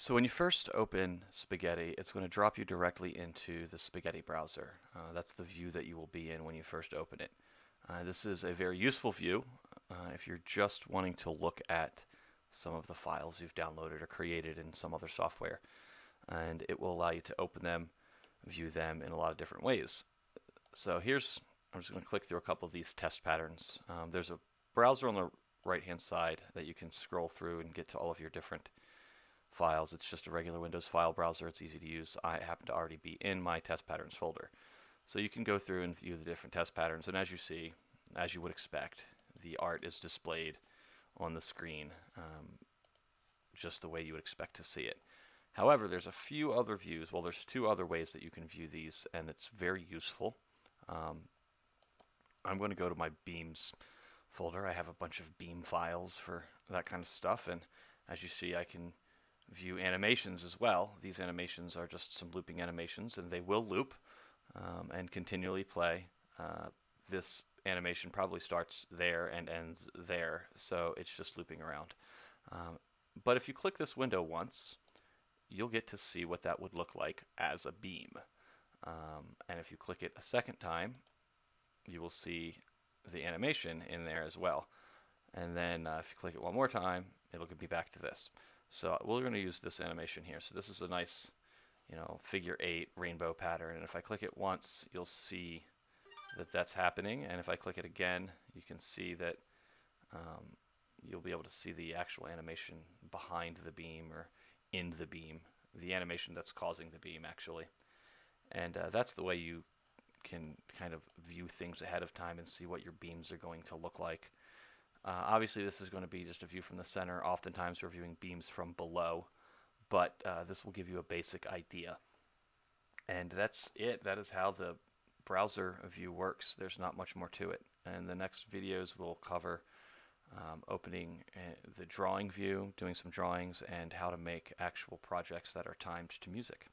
So when you first open Spaghetti, it's going to drop you directly into the Spaghetti browser. Uh, that's the view that you will be in when you first open it. Uh, this is a very useful view uh, if you're just wanting to look at some of the files you've downloaded or created in some other software. And it will allow you to open them, view them in a lot of different ways. So here's, I'm just going to click through a couple of these test patterns. Um, there's a browser on the right hand side that you can scroll through and get to all of your different files. It's just a regular Windows file browser. It's easy to use. I happen to already be in my test patterns folder. So you can go through and view the different test patterns. And as you see, as you would expect, the art is displayed on the screen um, just the way you would expect to see it. However, there's a few other views. Well, there's two other ways that you can view these, and it's very useful. Um, I'm going to go to my Beams folder. I have a bunch of Beam files for that kind of stuff, and as you see, I can view animations as well. These animations are just some looping animations and they will loop um, and continually play. Uh, this animation probably starts there and ends there, so it's just looping around. Um, but if you click this window once, you'll get to see what that would look like as a beam. Um, and if you click it a second time, you will see the animation in there as well. And then uh, if you click it one more time, it'll be back to this. So we're going to use this animation here. So this is a nice, you know, figure eight rainbow pattern. And if I click it once, you'll see that that's happening. And if I click it again, you can see that um, you'll be able to see the actual animation behind the beam or in the beam, the animation that's causing the beam actually. And uh, that's the way you can kind of view things ahead of time and see what your beams are going to look like. Uh, obviously, this is going to be just a view from the center. Oftentimes, we're viewing beams from below, but uh, this will give you a basic idea. And that's it. That is how the browser view works. There's not much more to it. And the next videos will cover um, opening uh, the drawing view, doing some drawings, and how to make actual projects that are timed to music.